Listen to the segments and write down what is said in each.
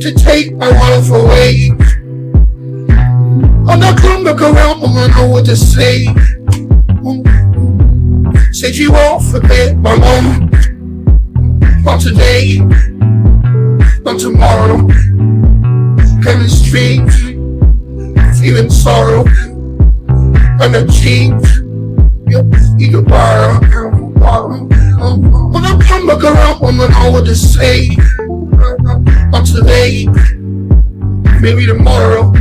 to take my life away. I'm not come back around, but I know what to say. Said you won't forget my mom. Not today, not tomorrow. Strange, feeling sorrow. And a change, you can borrow. When I come back around, I'm gonna know what to say. Not today, maybe tomorrow.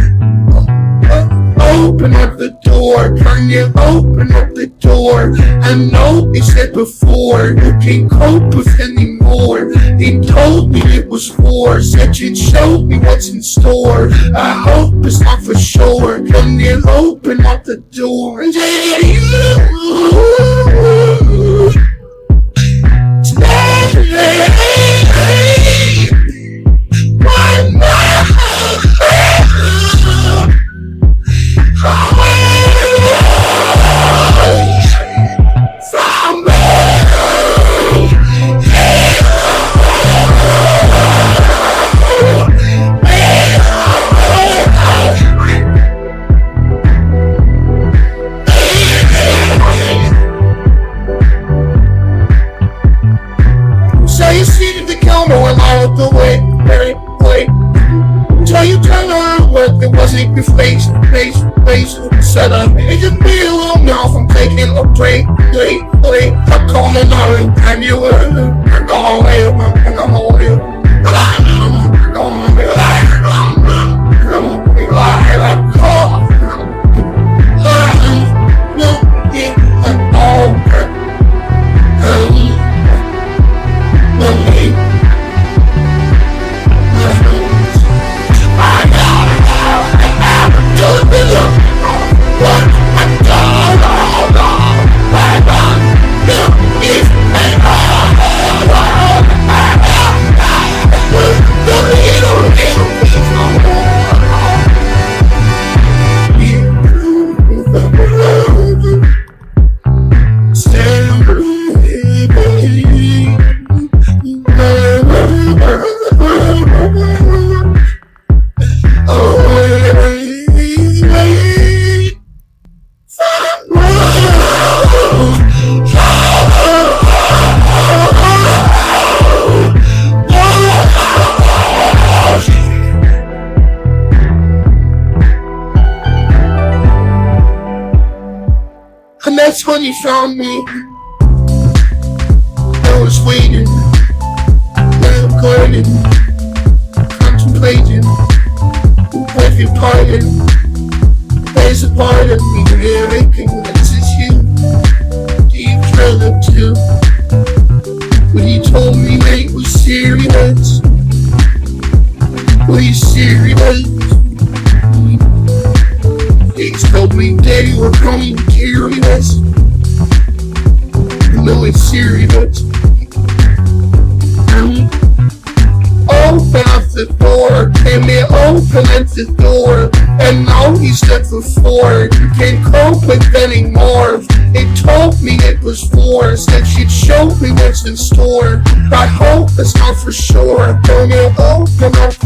Uh, uh, open up the door, turn you open up the door. I know they said before, you can't cope with anymore. They told me it was war, said you'd show me what's in store. I hope it's not for sure, can you open up the door? It your face, face, face. Said I made you be alone now from taking a break, break, break. I'm calling out and you I'm And that's when you found me. I was waiting, now I'm guarded, contemplating, your pardon. There's a part of me that recognizes you. Deep trail up to when you told me it was serious. Were you serious? He's told me Daddy, were coming to carry us. You know it's serious. Um, Open up the door, can me open up the door. And now he said before, you can't cope with anymore. It told me it was forced, that she'd show me what's in store. I hope it's not for sure. You open up